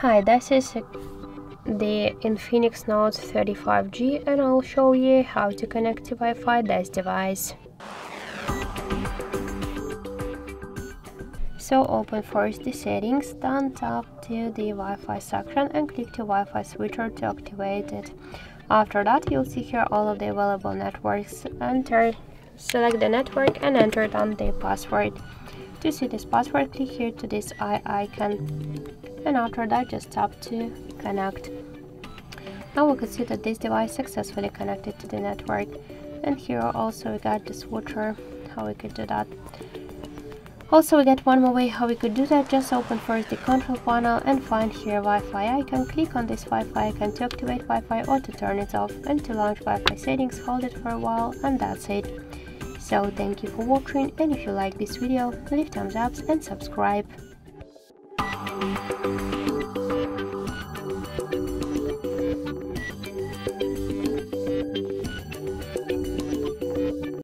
Hi, this is the Infinix Note 30 5G and I'll show you how to connect to Wi-Fi this device. So open first the settings, then tap to the Wi-Fi section and click to Wi-Fi switcher to activate it. After that you'll see here all of the available networks. Enter, select the network and enter down the password. To see this password click here to this eye icon and after that just tap to connect. Now we can see that this device successfully connected to the network and here also we got the switcher, how we could do that. Also we get one more way how we could do that, just open first the control panel and find here Wi-Fi icon, click on this Wi-Fi icon to activate Wi-Fi or to turn it off and to launch Wi-Fi settings hold it for a while and that's it. So thank you for watching and if you like this video leave thumbs up and subscribe.